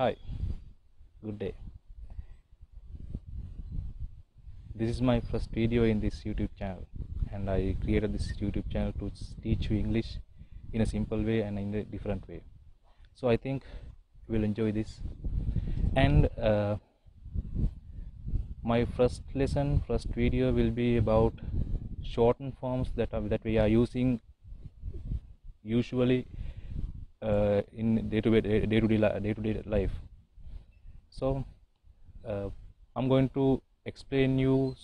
Hi, good day. This is my first video in this YouTube channel, and I created this YouTube channel to teach you English in a simple way and in a different way. So I think you will enjoy this. And uh, my first lesson, first video will be about shortened forms that are that we are using usually uh, in day-to-day day-to-day day-to-day life. So uh, I'm going to explain you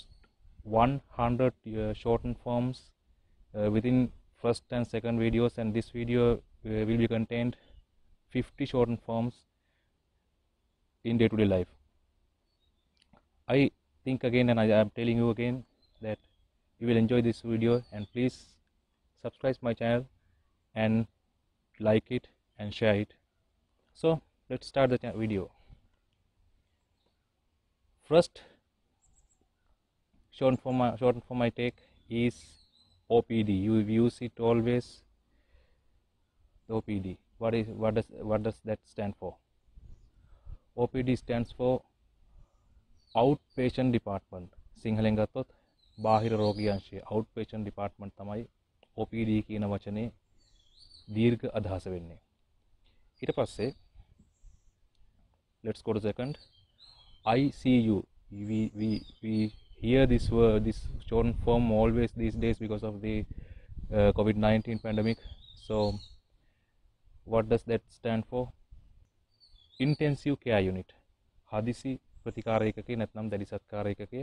100 uh, shortened forms uh, within first and second videos, and this video uh, will be contained 50 shortened forms in day-to-day life. I think again, and I am telling you again that you will enjoy this video, and please subscribe my channel and like it and share it. So let's start the cha- video. First short form I- short form I take is OPD. You use it always. OPD. What is what does what does that stand for? OPD stands for outpatient department. සිංහලෙන් ගත්තොත් බාහිර රෝගී අංශය outpatient department තමයි OPD කියන වචනේ දීර්ඝ අදහස වෙන්නේ. ඊට පස්සේ let's go to second. ICU. We we we hear this word this shown form always these days because of the uh, COVID-19 pandemic. So what does that stand for? Intensive care unit. Hadisi ප්‍රතිකාර ඒකකය නැත්නම් දැඩි සත්කාර ඒකකය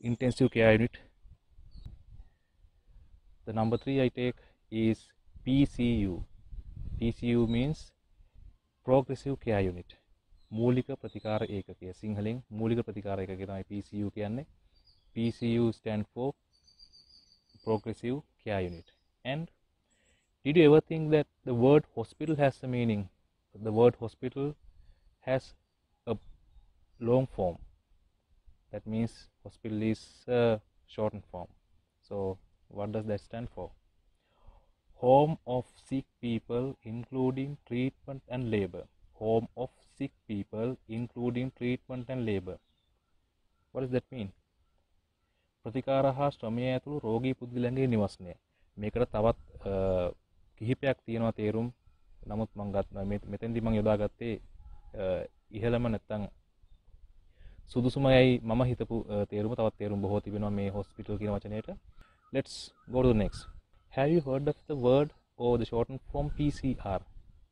intensive care unit. The number 3 i take is PCU. PCU means progressive care unit. මූලික ප්‍රතිකාර ඒකකය සිංහලෙන් මූලික ප්‍රතිකාර ඒකකය තමයි PCU කියන්නේ PCU stand for progressive care unit and did you ever think that the word hospital has a meaning the word hospital has a long form that means hospital is a shortened form so what does that stand for Home of sick people including treatment and labor. Home of sick people including treatment and labor. What does that mean? ප්‍රතිකාර හා ශ්‍රමය ඇතුළු රෝගී පුද්ගලයන්ගේ නිවස්නය. මේකට තවත් අ, කිහිපයක් තියෙනවා තේරුම්. නමුත් මං ගත් මෙ- මෙතෙන්දි මං යොදාගත්තේ අ, ඉහළම නැත්තං සුදුසුමයයි මම හිතපු අ, තේරුම තවත් තේරුම් බොහෝ තිබෙනවා මේ හොස්පිටල් කියන වචනයට. Let's go to the next. Have you heard of the word or the shortened form PCR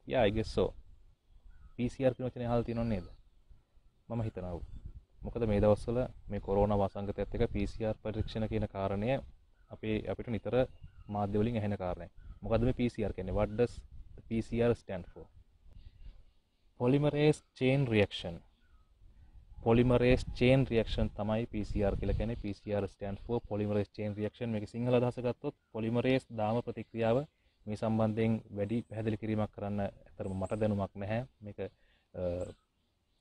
yeah I guess so PCR කියන වචනේ අහලා තියෙනව නේද මම හිතනවා මොකද මේ දවස්වල මේ කොරෝනා වසංගතයත් එක්ක PCR පරීක්ෂණ කියන කාරණය අපේ අපිට නිතර මාධ්‍ය වලින් ඇහෙන කාරණයක්. මොකද්ද මේ PCR කියන්නේ? What does the PCR stand for? Polymerase chain reaction. Polymerase chain reaction තමයි PCR කියලා කියන්නේ. PCR stands for polymerase chain reaction. මේකේ සිංහල අදහස ගත්තොත් polymerase දාම ප්‍රතික්‍රියාව මේ සම්බන්ධයෙන් වැඩි පැහැදිලි කිරීමක් කරන්න ඇතරම මට දැනුමක් නැහැ. මේක අ,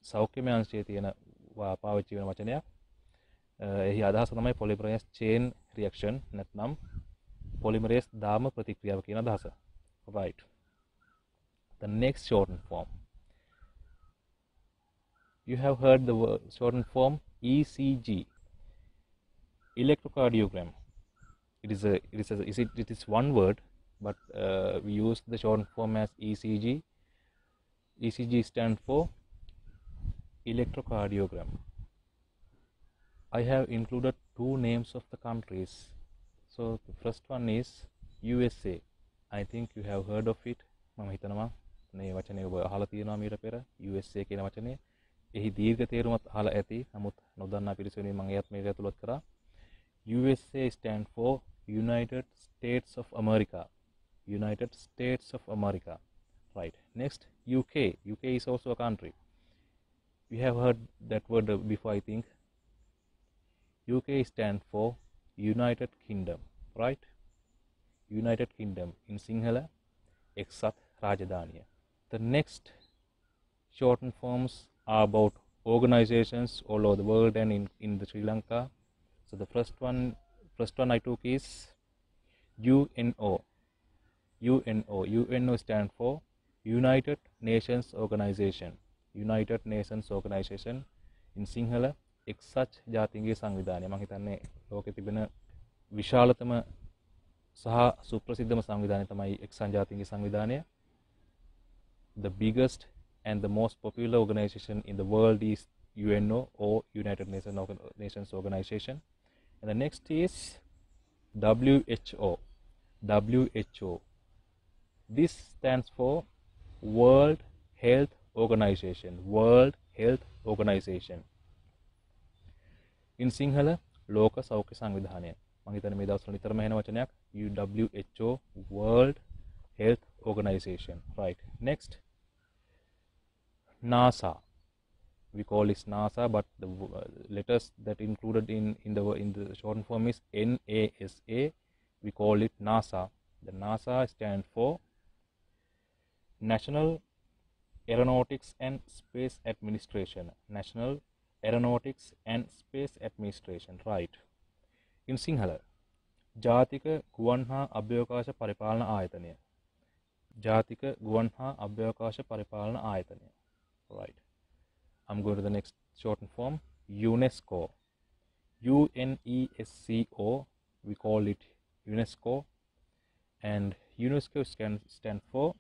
සෞඛ්‍යමය අංශයේ තියෙන වා- පාවිච්චි වෙන වචනයක් අ, එහි අදහස තමයි පොලිමරේස් චේන් රියක්ෂන් නැත්නම් පොලිමරේස් දාම ප්‍රතික්‍රියාව කියන අදහස right the next shortened form you have heard the word shortened form ECG electrocardiogram it is a it is a, is it, it is one word but uh, we use the shortened form as ECG ECG stands for electrocardiogram. I have included two names of the countries. So the first one is USA. I think you have heard of it. මම හිතනවා මේ වචනය ඔබ අහලා තියෙනවා මීට පෙර USA කියන වචනය. එහි දීර්ඝ තේරුමත් අහලා ඇති. නමුත් නොදන්නා පිරිස වෙනුවෙන් මම එයත් මේක ඇතුළත් කරා. USA stand for United States of America. United States of America. Right. Next, UK. UK is also a country we have heard that word uh, before i think uk stands for united kingdom right united kingdom in sinhala එක්සත් රාජධානිය the next shortened forms are about organizations all over the world and in, in the sri lanka so the first one first one i took is uno uno uno stands for united nations organization United Nations Organization in Sinhala එක්සත් ජාතින්ගේ සංවිධානය මං හිතන්නේ ලෝකෙ තිබෙන විශාලතම සහ සුප්‍රසිද්ධම සංවිධානය තමයි එක්සන් ජාතින්ගේ සංවිධානය the biggest and the most popular organization in the world is UNO or United Nations Organ- Nations Organization. And the next is WHO. WHO. This stands for World Health Organization. World Health Organization. in Sinhala ලෝක සෞඛ්‍ය සංවිධානය මහිතන මේ දවස්වල නිතරම හෙන වචනයක් WHO World Health Organization right next NASA we call this NASA but the w- uh, letters that included in in the in the short form is NASA we call it NASA the NASA stands for National Aeronautics and Space Administration National Aeronautics and Space Administration right in Sinhala ජාතික ගුවන් හා අභ්‍යවකාශ පරිපාලන ආයතනය ජාතික ගුවන් හා අභ්‍යවකාශ පරිපාලන ආයතනය right I'm going to the next shortened form UNESCO UNESCO we call it UNESCO and UNESCO stand, stand for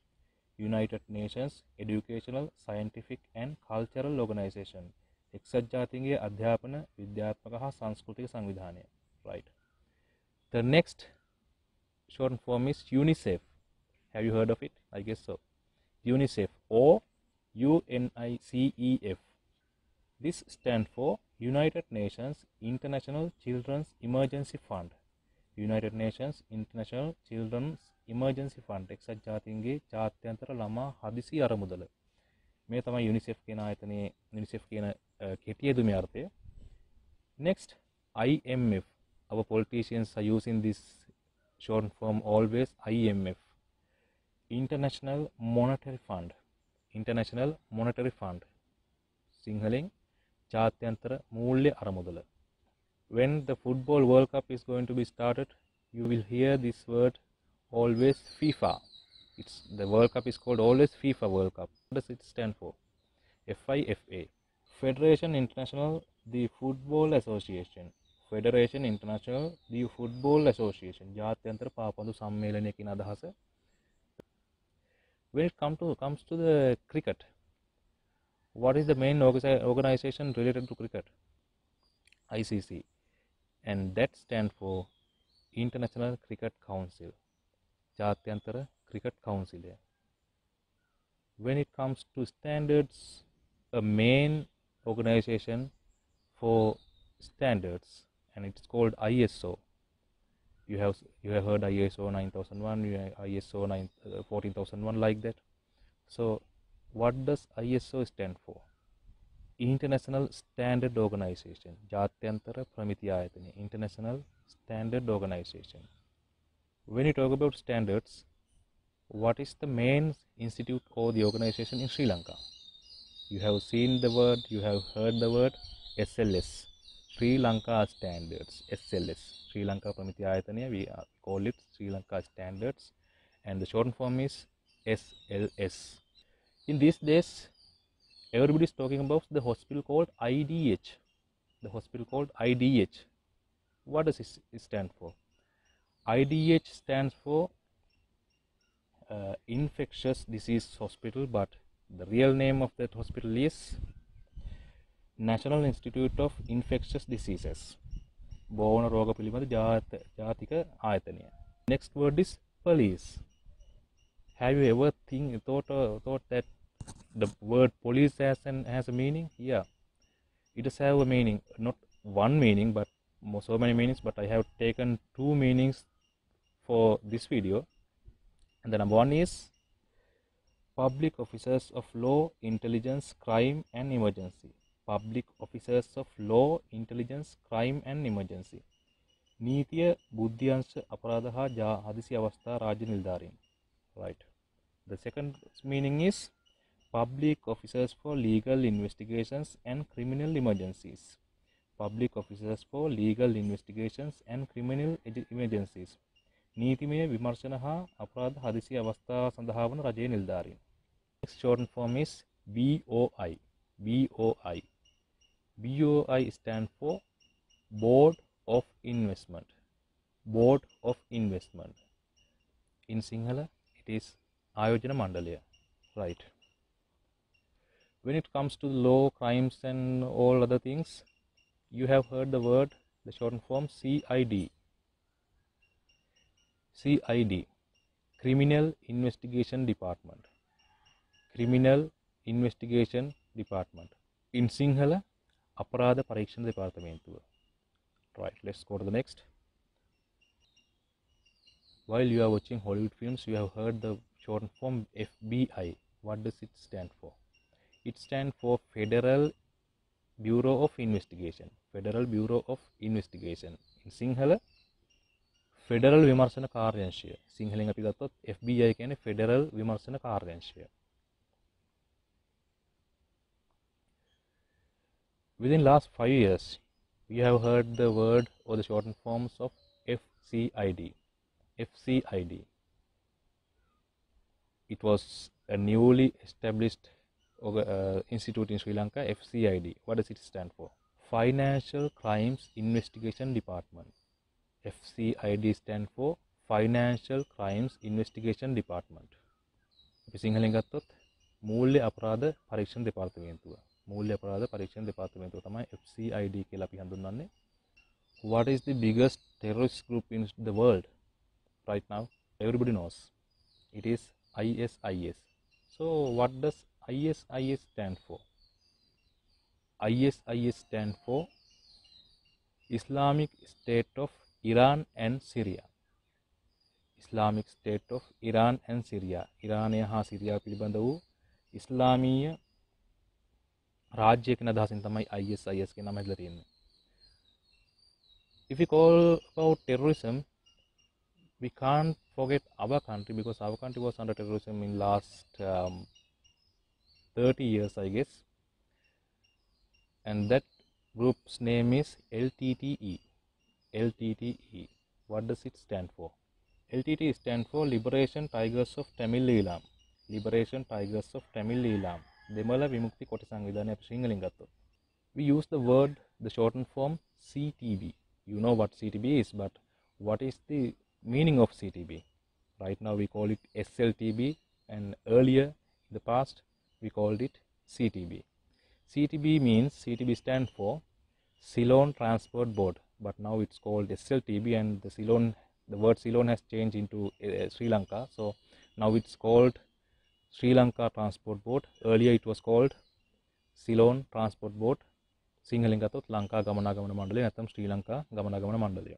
United Nations Educational Scientific and Cultural Organization එක්සත් ජාතින්ගේ අධ්‍යාපන විද්‍යාත්මක හා සංස්කෘතික සංවිධානය right the next short form is UNICEF have you heard of it I guess so UNICEF or UNICEF this stands for United Nations International Children's Emergency Fund United Nations International Children's Emergency Fund එක්සත් ජාතීන්ගේ ජාත්‍යන්තර ළමා හදිසි අරමුදල මේ තමයි UNICEF කියන ආයතනයේ UNICEF කියන කෙටියදුමේ අර්ථය next IMF our politicians are using this short form always IMF International Monetary Fund International Monetary Fund සිංහලෙන් ජාත්‍යන්තර මූල්‍ය අරමුදල when the football world cup is going to be started you will hear this word always FIFA it's the world cup is called always FIFA world cup what does it stand for FIFA Federation International the Football Association Federation International the Football Association ජාත්‍යන්තර පාපඳු සම්මේලනය කියන අදහස when it come to comes to the cricket. What is the main organization related to cricket? Icc and that stands for International Cricket Council, जात्यंतर Cricket Council. when it comes to standards a main organization for standards and it's called ISO you have you have heard ISO 9001, ISO 9, uh, 14001 like that. So what does ISO stand for? International Standard Organization, Jatyantara Pramitiyayatane, International Standard Organization. When you talk about standards, what is the main institute or the organization in Sri Lanka? You have seen the word, you have heard the word SLS, Sri Lanka Standards, SLS. Sri Lanka Pramiti Ayatana. We call it Sri Lanka Standards and the short form is SLS. In these days, everybody is talking about the hospital called IDH. The hospital called IDH. What does it stand for? IDH stands for uh, Infectious Disease Hospital, but the real name of that hospital is National Institute of Infectious Diseases. බෝන රෝග පිළිබඳ ජාත ජාතික ආයතනය next word is police have you ever think thought uh, thought that the word police has an has a meaning yeah it does have a meaning not one meaning but mo- so many meanings but i have taken two meanings for this video and the number one is public officers of law intelligence crime and emergency public officers of law intelligence crime and emergency නීතිය බුද්ධ්‍යංශ අපරාධ හා ජා හදිසි අවස්ථා රාජ්‍ය නිල්ධාරීන් right the second meaning is public officers for legal investigations and criminal emergencies public officers for legal investigations and criminal edu- emergencies නීතිමය විමර්ශන හා අපරාධ හදිසි අවස්ථා සඳහා වන රජයේ නිල්ධාරීන් next short form is BOI BOI. BOI stand for Board of Investment. Board of Investment. In Sinhala, it is Ayojana Mandalaya. Right. When it comes to law, crimes, and all other things, you have heard the word, the short form CID. CID, Criminal Investigation Department. Criminal Investigation Department. In Sinhala, අපරාධ පරීක්ෂණ දෙපාර්තමේන්තුව. Right, let's go to the next. While you are watching Hollywood films, you have heard the short form FBI. What does it stand for? It stands for Federal Bureau of Investigation. Federal Bureau of Investigation. In Sinhala, federal විමර්ශන කාර්යංශය සිංහලෙන් අපි ගත්තොත් FBI කියන්නේ federal විමර්ශන කාර්යංශය Within last five years, we have heard the word or the shortened forms of FCID. FCID. It was a newly established uh, institute in Sri Lanka, FCID. What does it stand for? Financial Crimes Investigation Department. FCID stand for Financial Crimes Investigation Department. අපි සිංහලෙන් ගත්තොත් මූල්‍ය අපරාධ පරීක්ෂණ දෙපාර්තමේන්තුව. මූල්‍ය අපරාධ පරීක්ෂණ දෙපාර්තමේන්තුව තමයි FCID කියලා අපි හඳුන්වන්නේ. What is the biggest terrorist group in the world right now? Everybody knows. It is ISIS. So what does ISIS stand for? ISIS stand for Islamic State of Iran and Syria. Islamic state of Iran and Syria ඉරානය හා සිරියා පිළිබඳ වූ ඉස්ලාමීය Rajekna Dasinthamai IS IS If we call about terrorism, we can't forget our country because our country was under terrorism in last um, 30 years, I guess. And that group's name is LTTE. LTTE. What does it stand for? LTTE stands for Liberation Tigers of Tamil Eelam. Liberation Tigers of Tamil Eelam. දෙමළ විමුක්ති කොට සංවිධානය අපි සිංහලෙන් ගත්තොත්. We use the word, the shortened form CTB. You know what CTB is, but what is the meaning of CTB? Right now we call it SLTB and earlier in the past we called it CTB. CTB means CTB stand for Ceylon Transport Board, but now it's called SLTB and the Ceylon the word Ceylon has changed into uh, Sri Lanka. So now it's called Sri Lanka Transport Board. Earlier it was called Ceylon Transport Board. සිංහලෙන් ගත්තොත් ලංකා ගමනාගමන මණ්ඩලය නැත්නම් ශ්‍රී ලංකා ගමනාගමන මණ්ඩලය.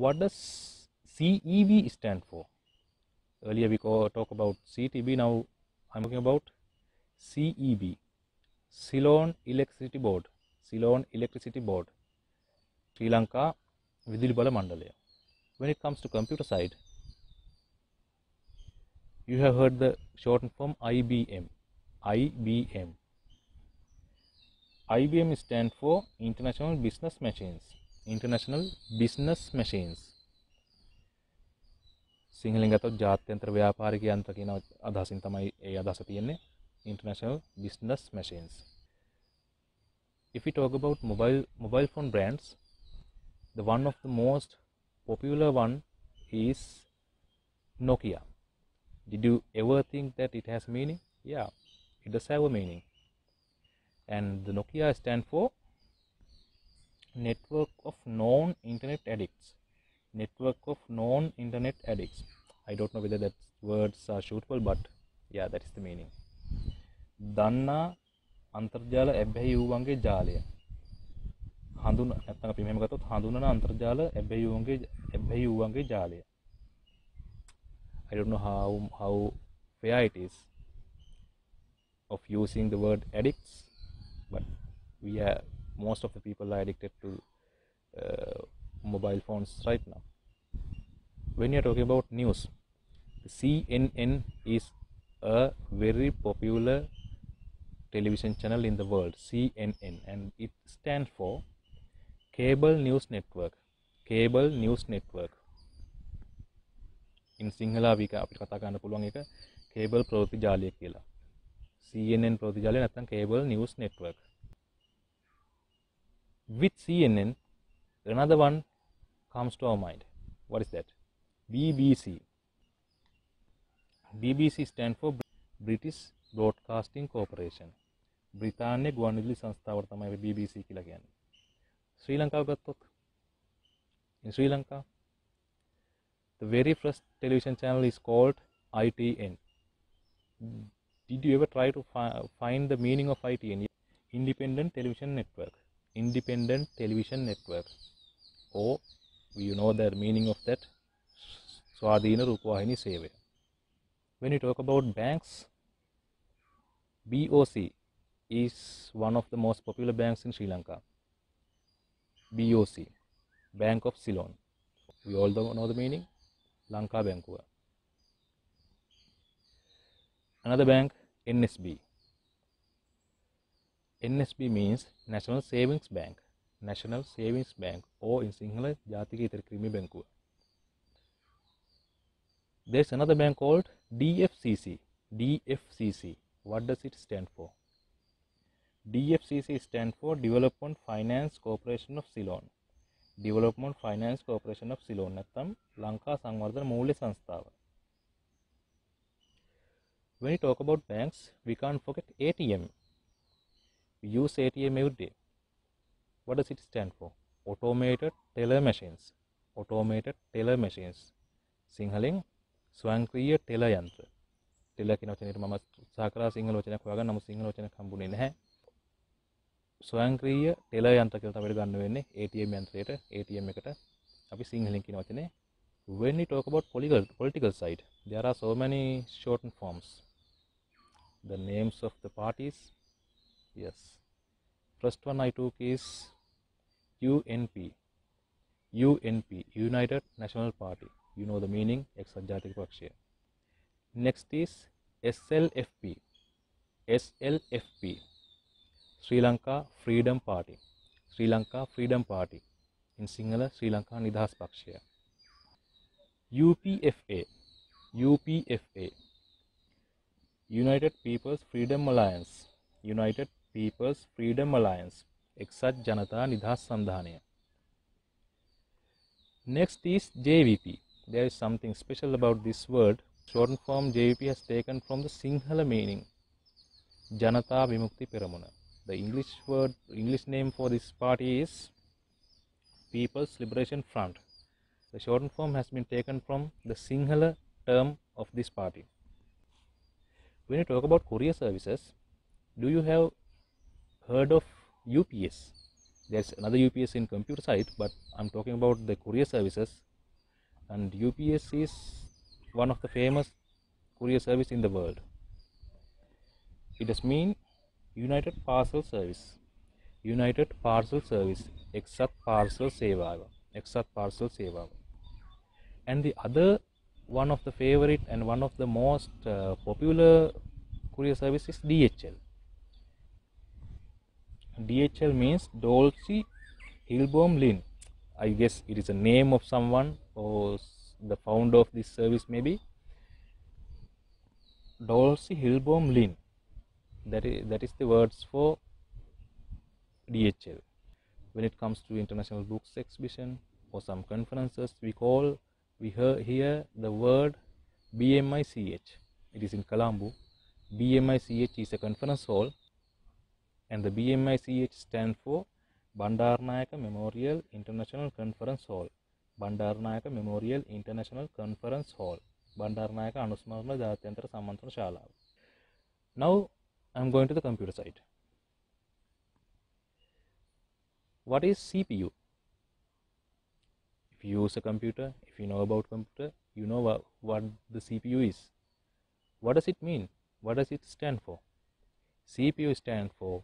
What does CEB stand for? Earlier we talk about CTB, now I'm talking about CEB, Ceylon Electricity Board, Ceylon Electricity Board, Sri Lanka Vidilbala Mandalaya. When it comes to computer side, you have heard the shortened form IBM. IBM. IBM stand for International Business Machines. International Business Machines. සිංහලෙන් ගත්තොත් ජාත්‍යන්තර ව්‍යාපාරික යන්ත්‍ර කියන අදහසින් තමයි ඒ අදහස තියෙන්නේ international business machines if we talk about mobile mobile phone brands the one of the most popular one is Nokia. Did you ever think that it has meaning? Yeah, it does have a meaning. And the Nokia stand for Network of Non-Internet Addicts. Network of Non-Internet Addicts. I don't know whether that words are suitable, but yeah, that is the meaning. දන්නා අන්තර්ජාල ඇබ්බැහි වූවන්ගේ ජාලය හඳුන නැත්නම් අපි මෙහෙම ගත්තොත් හඳුනන අන්තර්ජාල ඇබ්බැහි වූවන්ගේ ඇබ්බැහි වූවන්ගේ ජාලය I don't know how how fair it is of using the word addicts but we are most of the people are addicted to uh, mobile phones right now when you're talking about news CNN is a very popular television channel in the world CNN and it stands for Cable News Network. Cable News Network. In සිංහලා වික අපිට කතා කරන්න පුළුවන් එක cable ප්‍රවෘත්ති ජාලය කියලා. CNN ප්‍රතිජාලය නැත්නම් cable news network. With CNN another one comes to our mind. What is that? BBC BBC stand for British Broadcasting Corporation. බ්‍රිතාන්‍ය ගුවන්විදුලි සංස්ථාවට තමයි BBC කියලා කියන්නේ. ශ්‍රී ලංකාව ගත්තොත් in Sri Lanka The very first television channel is called ITN. Did you ever try to fi find the meaning of ITN? Independent Television Network. Independent Television Network. Oh, or you know the meaning of that. Swadhina Rupavahini Seve. When you talk about banks, BOC is one of the most popular banks in Sri Lanka. BOC, Bank of Ceylon. We all know the meaning. Lanka Bankuva. Another bank, NSB. NSB means National Savings Bank, National Savings Bank, or in Sinhala, Jatika Krimi Bankuva. There's another bank called DFCC. DFCC. What does it stand for? DFCC stands for Development Finance Corporation of Ceylon. Development Finance Corporation of Ceylon නැත්නම් ලංකා සංවර්ධන මූල්‍ය සංස්ථාව when you talk about banks we can't forget ATM we use ATM every day. What does it stand for? Automated teller machines. Automated teller machines. සිංහලෙන් ස්වංක්‍රීය ටෙල යන්ත්‍ර ටෙල කියන වචනයට මම උත්සාහ කරා සිංහල වචනයක් හොයාගන්න නමුත් සිංහල වචනයක් හම්බුනේ නැහැ ස්වයංක්‍රීය ටෙල යන්ත්‍ර කියලා තමයි ගන්න වෙන්නේ ATM යන්ත්‍රයට ATM එකට අපි සිංහලෙන් කියන වචනේ when we talk about political political side there are so many shortened forms the names of the parties yes first one i took is unp unp united national party you know the meaning එක්සත් ජාතික පක්ෂය next is slfp slfp Sri Lanka Freedom Party Sri Lanka Freedom Party in Sinhala Sri Lanka Nidahas Pakshaya UPF UPF United People's Freedom Alliance United People's Freedom Alliance Eksath Janatha Nidahas Sandhanaya next is JVP there is something special about this word short form JVP has taken from the Sinhala meaning Janatha Vimukthi Peramuna The English word English name for this party is People's Liberation Front. The shortened form has been taken from the Sinhala term of this party. When you talk about courier services, do you have heard of UPS? There's another UPS in computer side, but I'm talking about the courier services. And UPS is one of the famous courier service in the world. It does mean United Parcel Service. United Parcel Service. Exat parcel seva Exat parcel seva and the other one of the favorite and one of the most uh, popular courier service is dhl dhl means Dalsey Hillblom Lynn i guess it is a name of someone or the founder of this service maybe. Dalsey Hillblom Lynn that is, that is the words for DHL. When it comes to international books exhibition or some conferences, we call we hear, hear the word BMICH. It is in Colombo. BMICH is a conference hall and the BMICH stand for Bandaranaike Memorial International Conference Hall. Bandaranaike Memorial International Conference Hall. Bandarnayaka Anusmarana Jatyantra Samantrana Shala. Now I'm going to the computer side. What is CPU? If you use a computer, if you know about computer, you know what, what the CPU is. What does it mean? What does it stand for? CPU stand for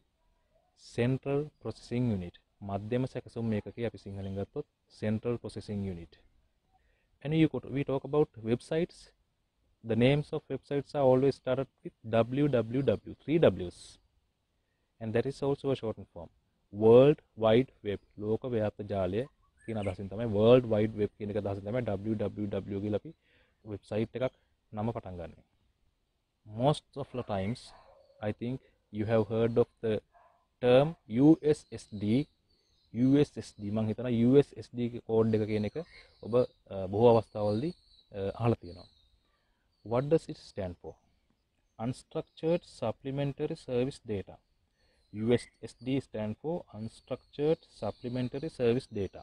Central Processing Unit. මධ්‍යම සැකසුම් ඒකකය අපි සිංහලෙන් ගත්තොත් Central Processing Unit. And you could, we talk about websites. The names of websites are always started with www, three W's. And that is also a shortened form. World Wide Web. ලෝක ව්‍යාප්ත ජාලය කියන අදහසින් තමයි World Wide Web කියන එක අදහසින් තමයි www කියලා අපි වෙබ්සයිට් එකක් නම පටන් ගන්නෙ. Most of the times I think you have heard of the term USSD USSD මං හිතනවා USSD කෝඩ් එක කියන එක ඔබ බොහෝ අවස්ථාවලදී අහලා තියෙනවා. What does it stand for? Unstructured Supplementary Service Data. USSD stand for Unstructured Supplementary Service Data.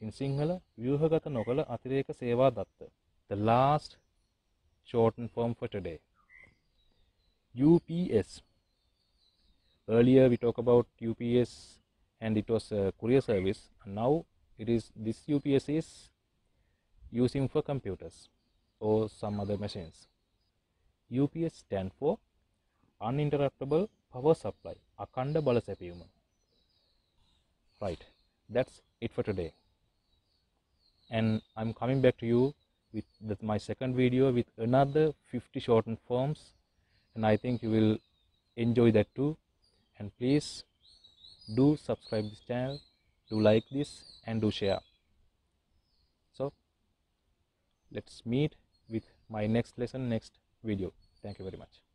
In Sinhala ව්‍යුහගත නොකළ අතිරේක සේවා දත්ත. The last shortened form for today. UPS. Earlier we talked about UPS and it was a courier service. And now it is this UPS is using for computers or some other machines. UPS stand for Uninterruptible Power Supply, Akanda Balasapiyuma. Right, that's it for today. And I'm coming back to you with the, my second video with another 50 shortened forms and I think you will enjoy that too. And please do subscribe this channel, do like this and do share. So let's meet my next lesson, next video. Thank you very much.